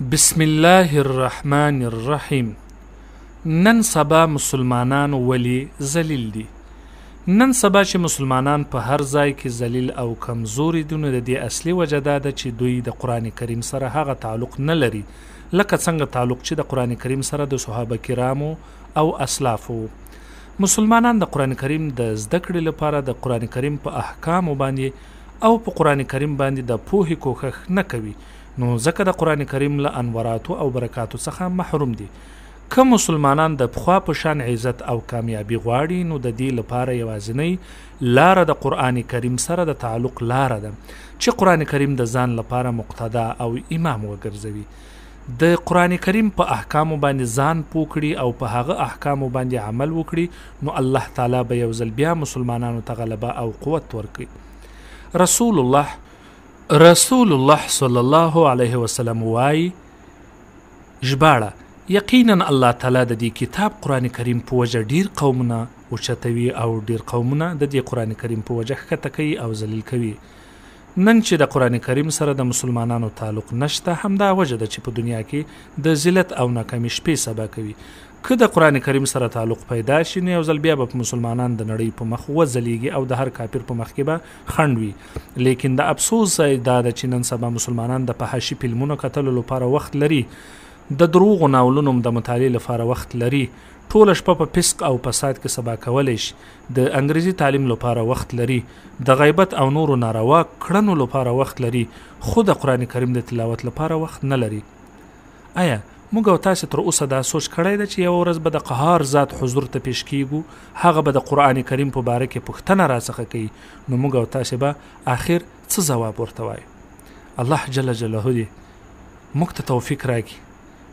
بسم الله الرحمن الرحیم نن سبا مسلمانان ولی ذلیل دي نن سبا چې مسلمانان په هر ځای کې ذلیل او کمزوري دي نو د دې اصلي وجه دا ده چې دوی د قران کریم سره هغه تعلق نه لري لکه څنګه تعلق چې د قران کریم سره د صحابه کرامو او اسلافو مسلمانان د قران کریم د زده کړې لپاره د قران کریم په احکام باندې او په قرآن کریم باندې د پوهې کوښښ نه کوي نو ځکه د قرآن کریم له انوراتو او برکاتو څخه محروم دي که مسلمانان د پخوا په شان عزت او کامیابی غواړي نو د دې لپاره یوازینۍ لاره د قرآن کریم سره د تعلق لاره ده چې قرآن کریم د ځان لپاره مقتدا او امام وګرځوي د قرآن کریم په احکامو باندې ځان پوه کړي او په هغه احکامو باندې عمل وکړي نو الله تعالی به یو ځل بیا مسلمانانو ته غلبه او قوت ورکړي رسول الله رسول الله صلی الله علیه وسلم وایي ژباړه یقینا الله تعالی د دې کتاب قران کریم په وجه ډیر قومونه اوچتوي او ډیر قومونه د دې قران کریم په وجه ښکته کوي او ذلیل کوي نن چې د قرآن کریم سره د مسلمانانو تعلق نشته همدا وجه ده چې په دنیا کې د ذلت او ناکامي شپې سبا کوي که د قرآن کریم سره تعلق پیدا شي نو یو ځل بیا به مسلمانان د نړۍ په مخ وځلیږي او د هر کافر په مخ کې به خنډ وي لیکن د افسوس ځای دا ده چې نن سبا مسلمانان د فحاشي فلمونو کتلو لپاره وخت لري د دروغو ناولونو د مطالعې لپاره وخت لري ټوله شپه په فسق او فساد کې سبا کولی شي د انګرېزي تعلیم لپاره وخت لري، د غیبت او نورو ناروا کړنو لپاره وخت لري، خو د قرآن کریم د تلاوت لپاره وخت نه لري. ایا موږ او تاسې تر اوسه دا سوچ کړی ده چې یوه ورځ به د قهار ذات حضور ته پیش کیږو، هغه به د قرآن کریم په باره کې پوښتنه راڅخه کوي، نو موږ او تاسې به اخر څه ځواب ورته وایو؟ الله جل جلاله دې موږ ته توفیق راکړي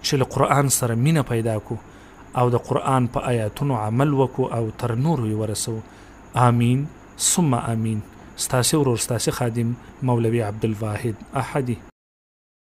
چې له قرآن سره مینه پیدا کړو او د قرآن په آیاتونو عمل وکړو او تر نورو یې ورسو آمین ثم آمین ستاسې ورور ستاسې خادم مولوي عبدالواحد احدي